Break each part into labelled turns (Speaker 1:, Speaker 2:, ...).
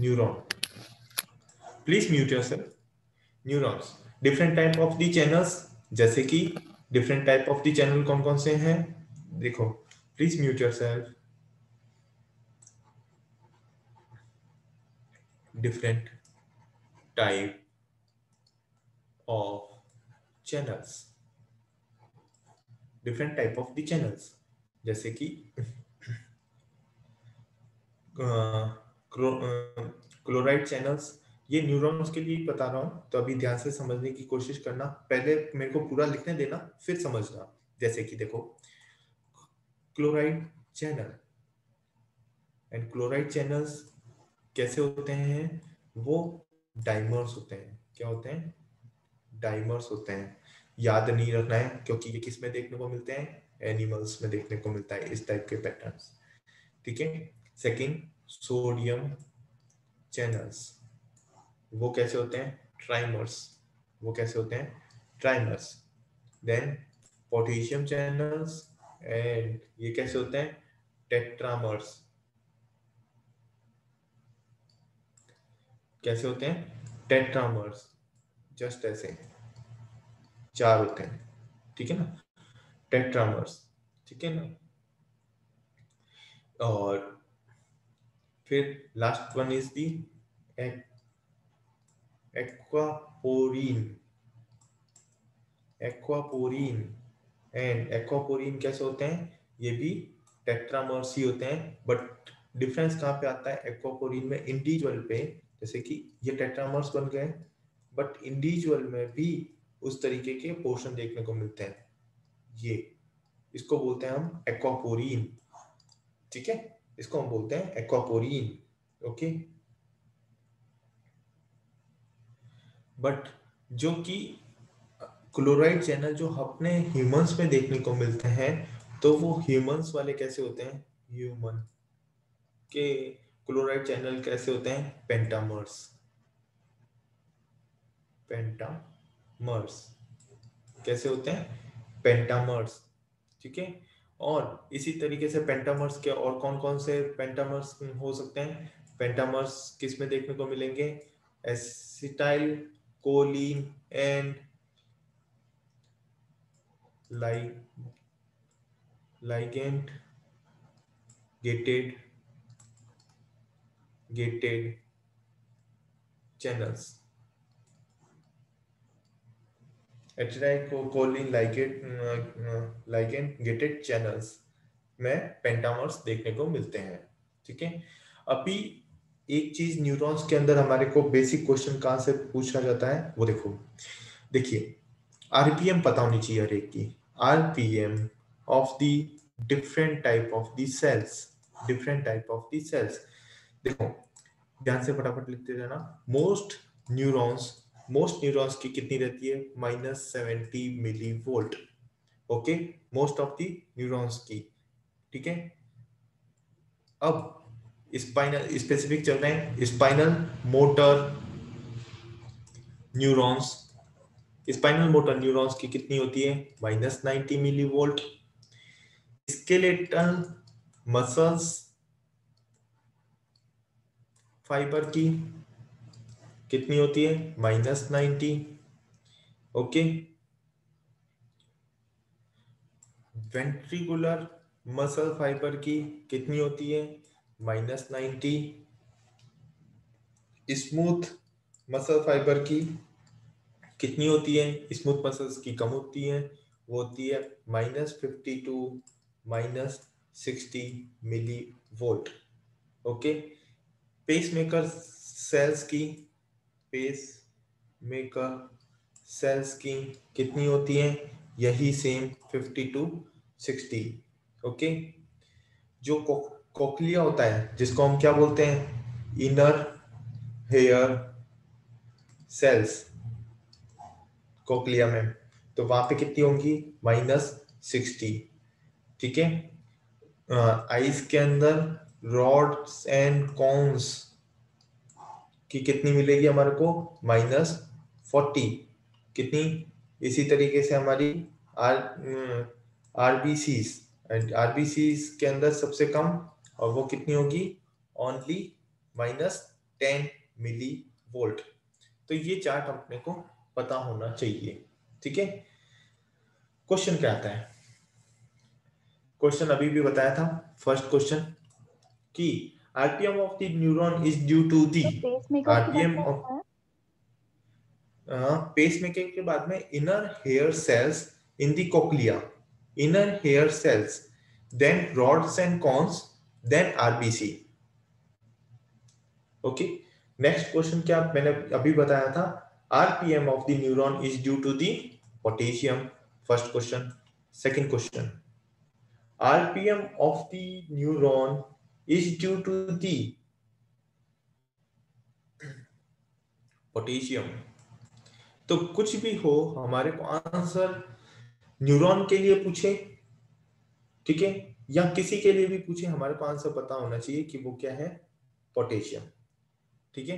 Speaker 1: Neuron please mute yourself neurons different type of the channels जैसे कि different type of the channel कौन कौन से हैं? देखो please mute yourself different type of channels. Different type of the channels. जैसे कि क्लोराइड चैनल्स ये न्यूरॉन्स के लिए बता रहा हूँ। तो अभी ध्यान से समझने की कोशिश करना। पहले मेरे को पूरा लिखने देना, फिर समझना। जैसे कि देखो chloride channel and chloride channels कैसे होते हैं? वो डाइमर्स होते हैं। क्या होते हैं? डाइमर्स होते हैं। याद नहीं रखना है, क्योंकि ये किसमें देखने को मिलते हैं? एनिमल्स में देखने को मिलता है, इस टाइप के पैटर्न्स ठीक है? Second sodium channels. वो कैसे होते हैं? ट्राइमर्स। वो कैसे होते हैं? Trimers. Then potassium channels and ये कैसे होते हैं? टेट्रामर्स। कैसे होते हैं? टेट्रामर्स। जस्ट ऐसे। चार होते हैं। ठीक है ना? टेट्रामर्स। ठीक है ना? और फिर last one is the aquaporin aquaporin and aquaporin कैसे होते हैं? ये भी टेट्रामर्स होते हैं बट डिफरेंस कहाँ पे आता है? एक्वापोरीन में इंडिविजुअल पे, जैसे कि ये टेट्रामर्स बन गए बट इंडिविजुअल में भी उस तरीके के पोर्शन देखने को मिलते हैं। ये, इसको बोलते हैं हम एक्वापोरिन ठीक है? इसको हम बोलते हैं एक्वापोरीन ओके बट जो कि क्लोराइड चैनल जो अपने ह्यूमंस में देखने को मिलते हैं तो वो ह्यूमंस वाले कैसे होते हैं? ह्यूमन के क्लोराइड चैनल कैसे होते हैं? पेंटामर्स पेंटामर्स कैसे होते हैं? पेंटामर्स ठीक है? और इसी तरीके से पेंटामर्स के और कौन कौन से पेंटामर्स हो सकते हैं पेंटामर्स किसमें देखने को मिलेंगे acetylcholine and ligand gated gated channels. एट्राइकोलिन लाइगेट लाइगेंट गेटेड चैनल्स में पेंटामर्स देखने को मिलते हैं, ठीक है? अभी एक चीज़ न्यूरॉन्स के अंदर हमारे को बेसिक क्वेश्चन से पूछा जाता है, वो देखो। देखिए आरपीएम पता होनी चाहिए हर एक की। RPM of the different type of the cells different type of the cells देखो, ध्यान से फटाफट लिखते जाना। मोस्ट न्यूरॉन्स मोस्ट न्यूरॉन्स की कितनी रहती है? Minus seventy millivolt okay most of the neurons की. ठीक है? अब स्पाइनल स्पेसिफिक चल रहे हैं। Spinal motor neurons spinal motor neurons की कितनी होती है? Minus ninety millivolt skeletal muscles fibre की कितनी होती है? Minus ninety okay? Ventricular muscle fibre की कितनी होती है? Minus ninety smooth muscle fibre की कितनी होती है? स्मूथ मसल्स की कम होती है, वो होती है minus fifty to, minus sixty millivolt. Okay? Pacemaker cells की पेस मेकर सेल्स की कितनी होती है? यही सेम 50 टू 60 ओके जो कोकलिया होता है, जिसको हम क्या बोलते हैं? इनर हेयर सेल्स कोकलिया में। तो वहाँ पे कितनी होंगी? माइनस सिक्सटी ठीक है? आइस के अंदर रॉड्स एंड कॉन्स की कितनी मिलेगी हमारे को? Minus forty. कितनी? इसी तरीके से हमारी आर आरबीसीज आरबीसीज के अंदर सबसे कम, और वो कितनी होगी? Only minus ten millivolt. तो ये चार्ट अपने को पता होना चाहिए। ठीक है? क्वेश्चन क्या आता है? क्वेश्चन अभी भी बताया था। फ़र्स्ट क्वेश्चन कि RPM of the neuron is due to the RPM of pacemaker के बाद में inner hair cells in the cochlea inner hair cells then rods and cones then RBC okay next question क्या मैंने अभी बताया था? RPM of the neuron is due to the potassium first question second question RPM of the neuron is due to the potassium तो कुछ भी हो, हमारे को आंसर न्यूरॉन के लिए पूछे, ठीक है? या किसी के लिए भी पूछे, हमारे को आंसर पता होना चाहिए कि वो क्या है? पोटेशियम ठीक है?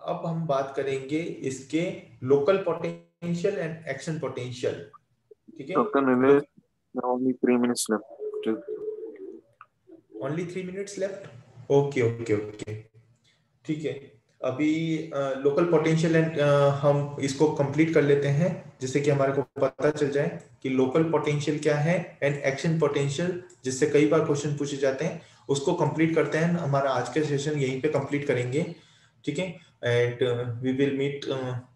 Speaker 1: अब हम बात करेंगे इसके local potential and action potential ठीक है?
Speaker 2: 3 minutes left.
Speaker 1: Only 3 minutes left? Okay okay okay ठीक है। अभी लोकल पोटेंशियल एंड हम इसको कंप्लीट कर लेते हैं, जिससे कि हमारे को पता चल जाए कि लोकल पोटेंशियल क्या है एंड एक्शन पोटेंशियल जिससे कई बार क्वेश्चन पूछे जाते हैं, उसको कंप्लीट करते हैं। हमारा आज का सेशन यहीं पे कंप्लीट करेंगे। ठीक है? And we will meet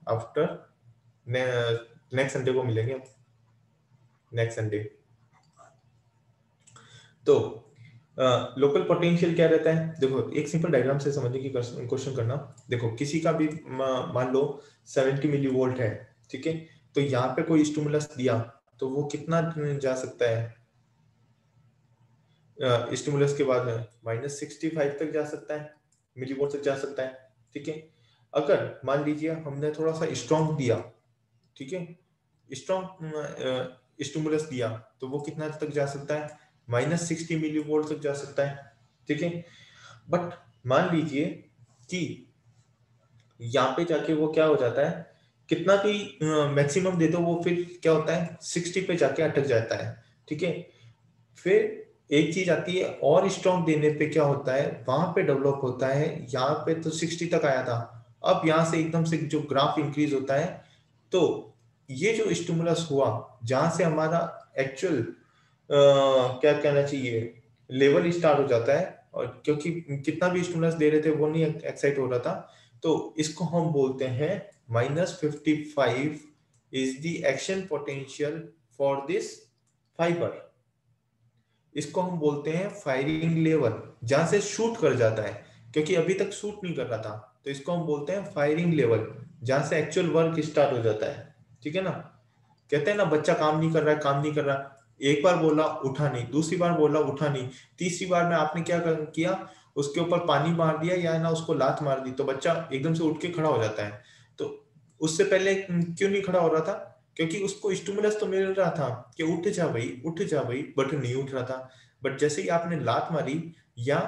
Speaker 1: after next Sunday को मिलेंगे। नेक्स्ट संडे तो लोकल पोटेंशियल क्या रहता है? देखो, एक सिंपल डायग्राम से समझने की क्वेश्चन करना। देखो, किसी का भी मान लो 70 मिली वोल्ट है, ठीक है? तो यहाँ पे कोई स्टूमुलस दिया तो वो कितना जा सकता है? स्टिमुलस के बाद माइनस सिक्सटी फाइव तक जा सकता है मिली वोल्ट तक जा सकता है, ठीक है? अगर मान लीजिए, हमने थोड़ा सा स्ट्रॉन्ग दिया, ठीक है? स्ट्रॉन्ग स्टिमुलस दिया तो वो कितना तक जा सकता है? माइनस सिक्सटी मिली वोल्ट तक जा सकता है, ठीक है? बट मान लीजिए कि यहाँ पे जाके वो क्या हो जाता है, कितना भी मैक्सिमम दे दो, वो फिर क्या होता है? सिक्सटी पे जाके अटक जाता है, ठीक है? फिर एक चीज़ आती है, और स्ट्रॉन्ग देने पे क्या होता है? वहाँ पे डेवलप होता है, यहाँ पे तो सिक्सटी तक आया था। अब यहाँ से एकदम से जो ग्राफ इंक्रीज होता है तो ये जो स्टिमुलस हुआ, जहाँ से हमारा एक्चुअल क्या कहना चाहिए? लेवल स्टार्ट हो जाता है और क्योंकि कितना भी स्टिमुलस दे रहे थे, वो नहीं एक्साइट हो रहा था। तो इसको हम बोलते हैं minus fifty five is the action potential for this fibre इसको हम बोलते हैं फायरिंग लेवल जहाँ से शूट कर जाता है, क्योंकि अभी तक शूट नहीं कर रहा था। तो इसको हम बोलते हैं फायरिंग लेवल जहाँ से एक्चुअल वर्क स्टार्ट हो जाता है। ठीक है ना? कहते हैं ना, बच्चा काम नहीं कर रहा है, काम नहीं कर रहा। एक बार बोला, उठा नहीं। दूसरी बार बोला, उठा नहीं। तीसरी बार में आपने क्या किया? उसके ऊपर पानी मार दिया या ना उसको लात मार दी? तो बच्चा एकदम से उठ के खड़ा हो जाता है। तो उससे पहले क्यों नहीं खड़ा हो रहा था? क्योंकि उसको स्टूमुलस तो मिल रहा था कि उठ जा भाई, उठ जा भाई बट नहीं उठ रहा था। बट जैसे ही आपने लात मारी या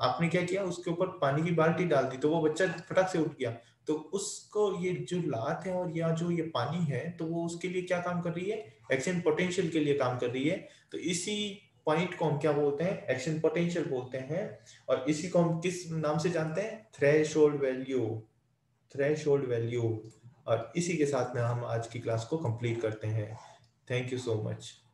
Speaker 1: आपने क्या किया? उसके ऊपर पानी की बाल्टी डाल दी तो वो बच्चा फटक से उठ गया। तो उसको ये जो लात है और या जो ये पानी है तो वो उसके लिए क्या काम कर रही है? एक्शन पोटेंशियल के लिए काम कर रही है। तो इसी पॉइंट को हम क्या बोलते हैं? एक्शन पोटेंशियल बोलते हैं। और इसी को हम किस नाम से जानते हैं? थ्रेश वैल्यू थ्रेश वैल्यू और इसी के साथ में हम आज की क्लास को कंप्लीट करते हैं। Thank you so much